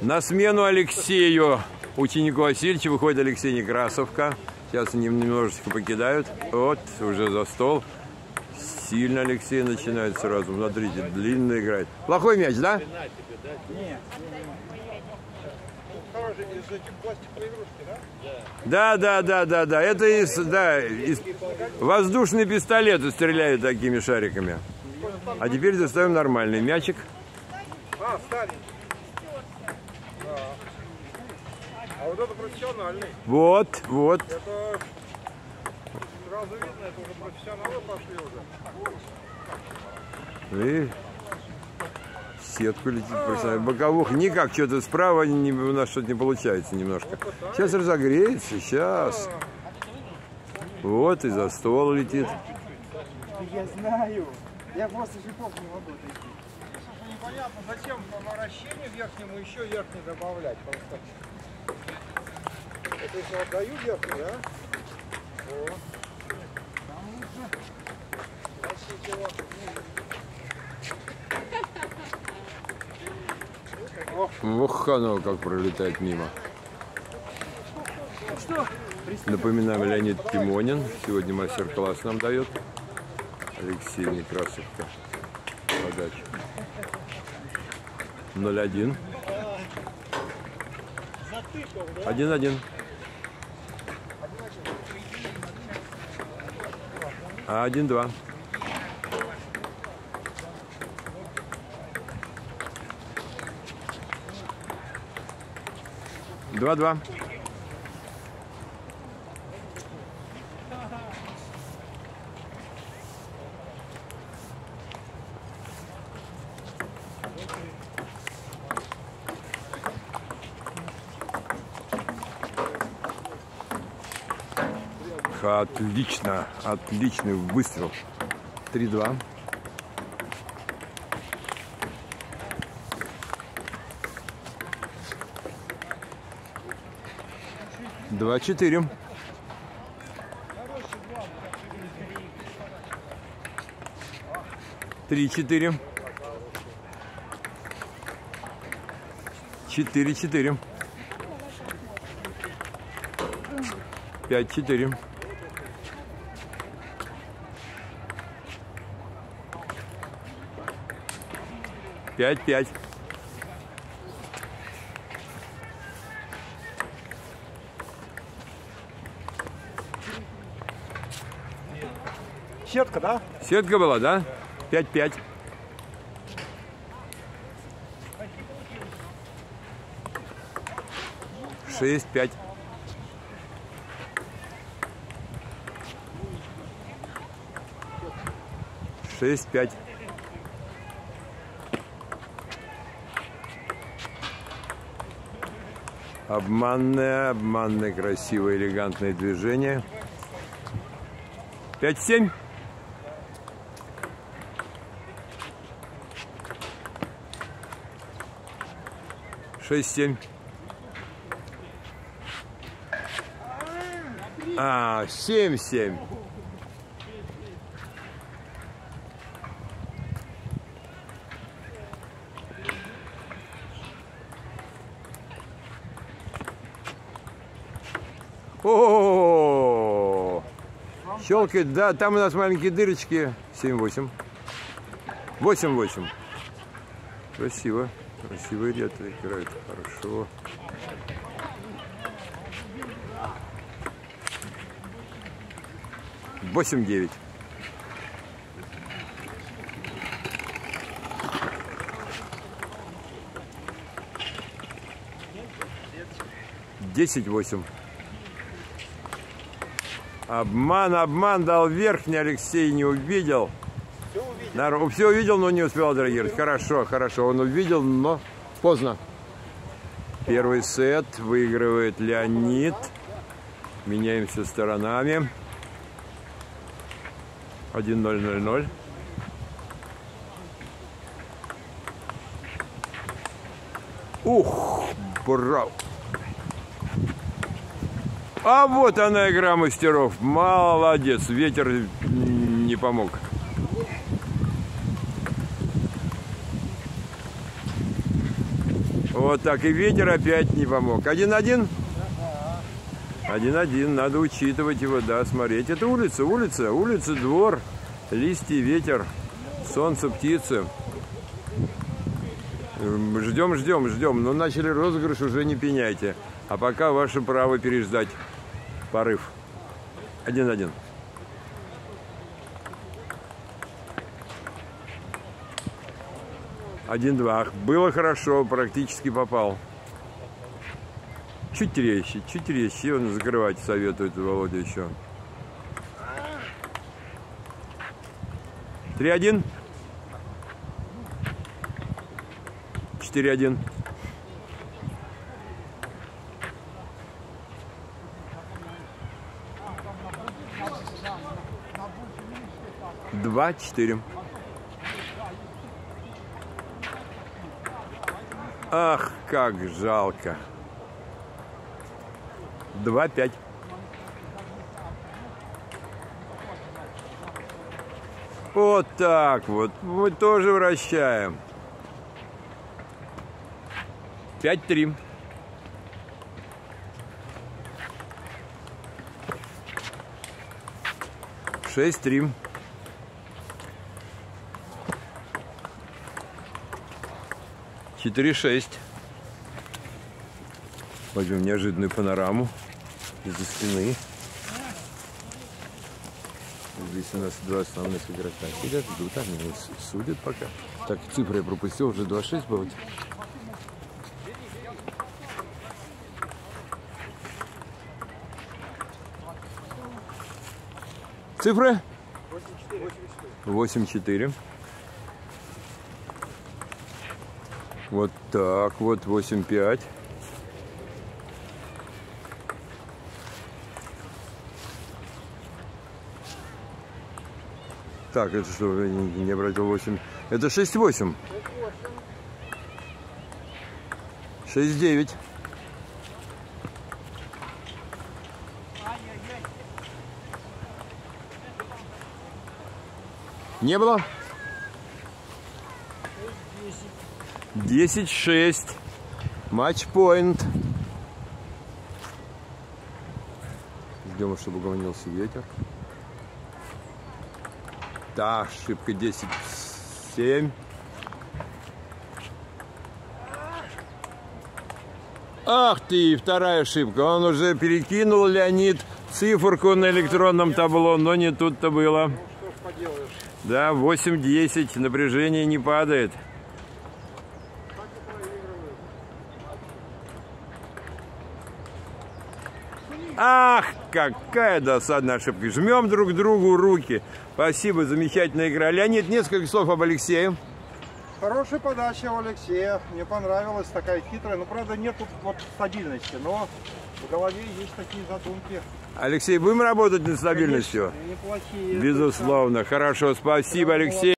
На смену Алексею, ученику Васильевича, выходит Алексей Некрасовка. Сейчас они немножечко покидают. Вот, уже за стол. Сильно Алексей начинает сразу. Смотрите, длинно играет. Плохой мяч, да? Да, да, да, да, да. Это из, да, из воздушные пистолеты стреляют такими шариками. А теперь доставим нормальный мячик. А, старенький. Да. А вот это профессиональный. Вот, вот. Это сразу видно, это уже профессионалы пошли уже. И сетку летит профессионально. Боковух никак, что-то справа не, у нас что-то не получается немножко. Сейчас разогреется, сейчас. Вот и за стол летит. Я знаю. Я просто шипов не могу найти. Непонятно, зачем по вращению верхнему еще верхний добавлять. Просто. Это если отдаю верхний, да? О. Там лучше. Значит, его... Ох, оно как пролетает мимо. Напоминаем, Леонид Тимонин. Сегодня мастер-класс нам дает. Алексей Некрасовка. Подача. 0-1. 1-1. А 1-2. Два-два. Отлично, отличный выстрел. 3-2. Два четыре. Три четыре. Четыре четыре. Пять четыре. Пять пять. Сетка, да? Сетка была, да? Пять пять. Шесть пять. Шесть пять. Обманное, обманное, красивое, элегантное движение. Пять семь. Шесть семь. Семь. О, щелкает, да, там у нас маленькие дырочки. 7-8. 8-8. Красиво. Красивые ребята играют. Хорошо. Восемь девять. Десять восемь. Обман, обман дал верхний, Алексей не увидел. Все увидел. Нар- Все увидел, но не успел отреагировать. Хорошо, хорошо. Он увидел, но поздно. Первый сет выигрывает Леонид. Меняемся сторонами. 1-0-0-0. Ух, браво. А вот она игра мастеров. Молодец. Ветер не помог. Вот так. И ветер опять не помог. Один-один? Один-один. Надо учитывать его, да, смотреть. Это улица, улица, улица, двор, листья, ветер, солнце, птицы. Эм, ждем, ждем, ждем. Но начали розыгрыш, уже не пеняйте. А пока ваше право переждать порыв. Один-один. Один-два. Было хорошо, практически попал. Чуть резче, чуть резче. Он закрывать советует Володя еще. Три-один. 4-1. Два, четыре. Ах, как жалко. Два, пять. Вот так вот. Мы тоже вращаем. Пять три. Шесть три. Четыре шесть. Возьмем неожиданную панораму из-за спины. Здесь у нас два основных игрока. Сидят, ждут, они судят пока. Так, цифры я пропустил, уже 2-6 будет. Цифры? 8-4. Вот так вот, 8-5. Так, это что, не, не обратил 8. Это 6-8. 6-9. Не было? 10-6. Матч-поинт. Ждем, чтобы угомонился ветер. Да, ошибка 10-7. Ах ты, вторая ошибка. Он уже перекинул, Леонид, циферку на электронном табло, но не тут-то было. Ну, что ж поделаешь. Да, 8-10, напряжение не падает. Ах, какая досадная ошибка. Жмем друг другу руки. Спасибо, замечательная игра. Леонид, несколько слов об Алексее. Хорошая подача у Алексея. Мне понравилась такая хитрая. Ну, правда, нет тут вот стабильности, но в голове есть такие задумки. Алексей, будем работать над стабильностью? Конечно, Неплохие. Безусловно. Хорошо, спасибо, Алексей.